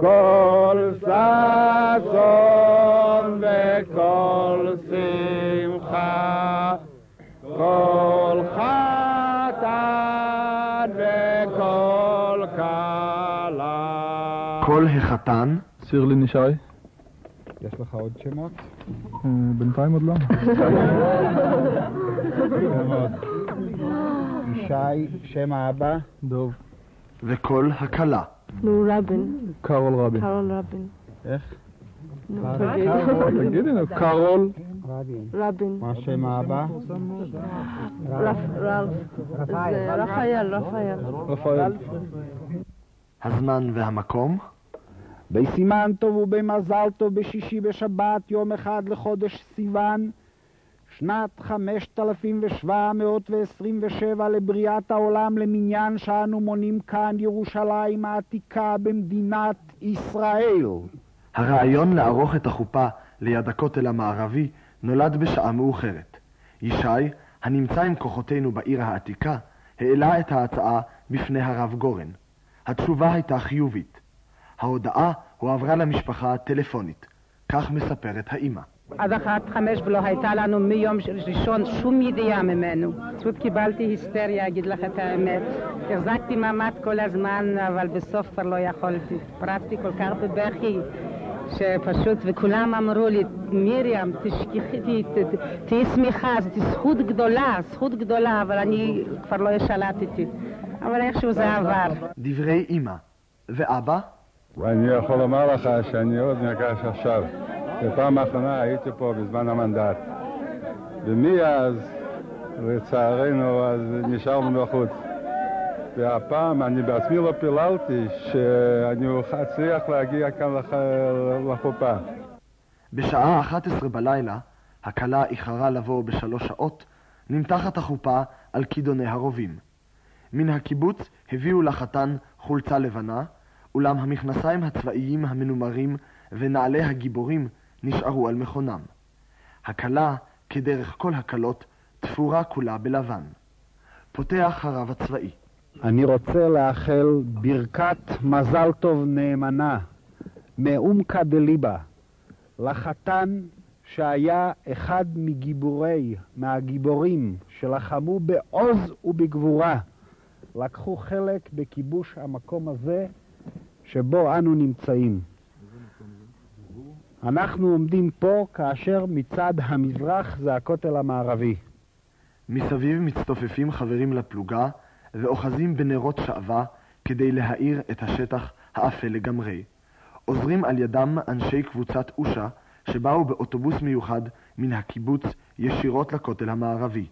כל ששון וכל שמחה, כל חתן וכל כלה. כל החתן, שירלין ישי? יש לך עוד שמות? אה, בינתיים עוד לא. ישי, שם האבא? דוב. וכל הכלה. נו, רבין. קארול רבין. קרול רבין. איך? תגידי נו, קארול. רבין. מה שם האבא? רפאל. רפאל. הזמן והמקום, בסימן טוב ובמזל טוב בשישי בשבת, יום אחד לחודש סיוון, שנת 5727 לבריאת העולם למניין שאנו מונים כאן ירושלים העתיקה במדינת ישראל. הרעיון לערוך את החופה ליד הכותל המערבי נולד בשעה מאוחרת. ישי, הנמצא עם כוחותינו בעיר העתיקה, העלה את ההצעה בפני הרב גורן. התשובה הייתה חיובית. ההודעה הועברה למשפחה טלפונית. כך מספרת האימא. עד אחת חמש ולא הייתה לנו מיום ראשון שום ידיעה ממנו. פשוט קיבלתי היסטריה, אגיד לך את האמת. החזקתי מעמד כל הזמן, אבל בסוף כבר לא יכולתי. פרצתי כל כך בבכי, שפשוט, וכולם אמרו לי, מרים, תשכחי, תהיי שמחה, זאת זכות גדולה, זכות גדולה, אבל אני כבר לא שלטתי. אבל איכשהו זה עבר. דברי אמא. ואבא? ואני יכול לומר לך שאני עוד נרגש עכשיו. בפעם האחרונה הייתי פה בזמן המנדט. ומאז, לצערנו, אז נשארנו בחוץ. והפעם אני בעצמי לא פיללתי שאני אצליח להגיע כאן לח... לחופה. בשעה 11 בלילה, הכלה איחרה לבוא בשלוש שעות, נמתחת החופה על כידוני הרובים. מן הקיבוץ הביאו לחתן חולצה לבנה, אולם המכנסיים הצבאיים המנומרים ונעלי הגיבורים נשארו על מכונם. הכלה, כדרך כל הכלות, תפורה כולה בלבן. פותח הרב הצבאי. אני רוצה לאחל ברכת מזל טוב נאמנה מעומקא דליבה לחתן שהיה אחד מגיבורי, מהגיבורים שלחמו בעוז ובגבורה, לקחו חלק בכיבוש המקום הזה שבו אנו נמצאים. אנחנו עומדים פה כאשר מצד המזרח זה הכותל המערבי. מסביב מצטופפים חברים לפלוגה ואוחזים בנרות שעווה כדי להאיר את השטח האפל לגמרי. עוזרים על ידם אנשי קבוצת אושה שבאו באוטובוס מיוחד מן הקיבוץ ישירות לכותל המערבי.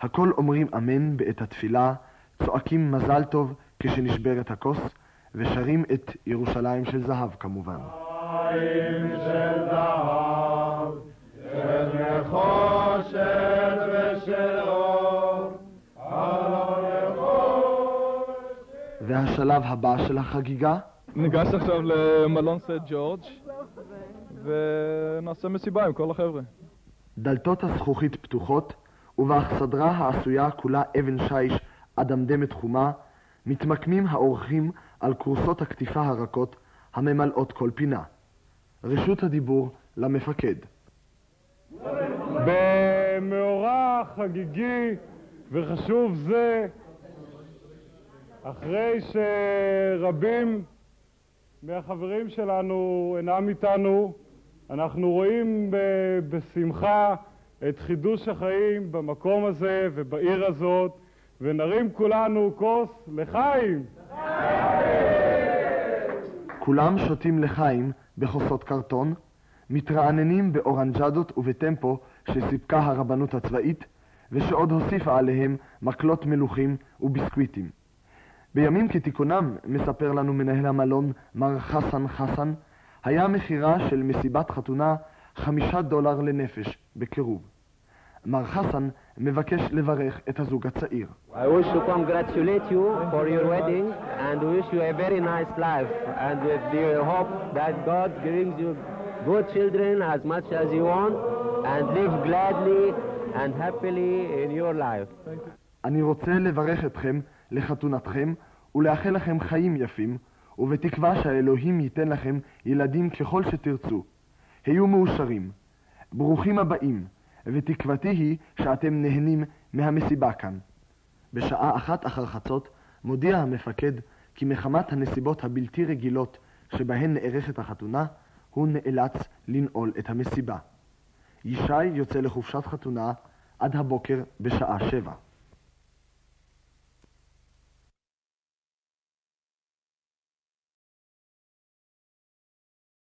הכל אומרים אמן בעת התפילה, צועקים מזל טוב כשנשברת הכוס, ושרים את ירושלים של זהב כמובן. של זהב, של נחושת ושל אור, והשלב הבא של החגיגה, ניגש עכשיו למלון סט ג'ורג' ונעשה מסיבה עם כל החבר'ה. דלתות הזכוכית פתוחות, ובאכסדרה העשויה כולה אבן שיש אדמדמת חומה, מתמקמים האורחים על כורסות הקטיפה הרכות הממלאות כל פינה. רשות הדיבור למפקד. במאורע חגיגי וחשוב זה, אחרי שרבים מהחברים שלנו אינם איתנו, אנחנו רואים בשמחה את חידוש החיים במקום הזה ובעיר הזאת, ונרים כולנו כוס לחיים! כולם שותים לחיים בכוסות קרטון, מתרעננים באורנג'דות ובטמפו שסיפקה הרבנות הצבאית, ושעוד הוסיפה עליהם מקלות מלוכים וביסקוויטים. בימים כתיקונם, מספר לנו מנהל המלון מר חסן חסן, היה מחירה של מסיבת חתונה חמישה דולר לנפש בקירוב. מר חסן מבקש לברך את הזוג הצעיר. I wish to congratulate you for your wedding and wish you a very nice life and with the hope that God brings you good children as much as you want and live gladly and happily in your life. אני רוצה לברך אתכם לחתונתכם ולאחל לכם חיים יפים ובתקווה שהאלוהים ייתן לכם ילדים ככל שתרצו. היו מאושרים. ברוכים הבאים, ותקוותי היא שאתם נהנים מהמסיבה כאן. בשעה אחת אחר חצות מודיע המפקד כי מחמת הנסיבות הבלתי רגילות שבהן נערכת החתונה, הוא נאלץ לנעול את המסיבה. ישי יוצא לחופשת חתונה עד הבוקר בשעה שבע.